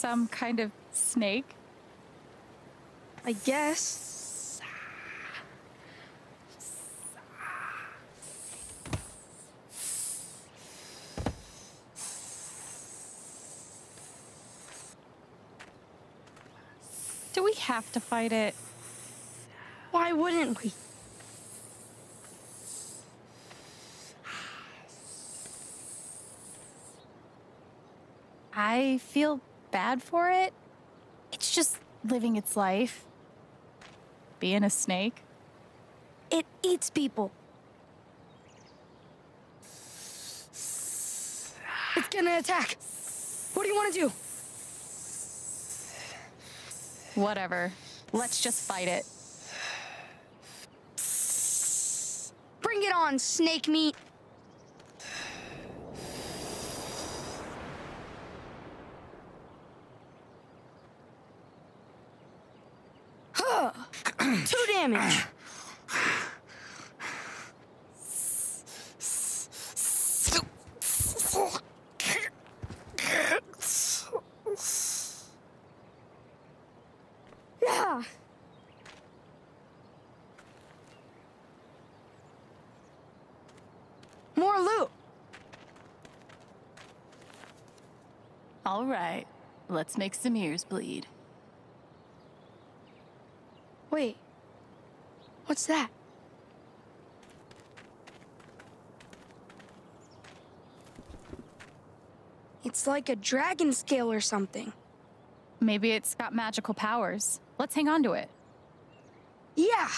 some kind of snake? I guess. Do we have to fight it? Why wouldn't we? I feel bad for it. It's just living its life. Being a snake. It eats people. It's gonna attack. What do you want to do? Whatever. Let's just fight it. Bring it on, snake meat. Two damage. More loot. All right. Let's make some ears bleed. Wait. What's that? It's like a dragon scale or something. Maybe it's got magical powers. Let's hang on to it. Yeah.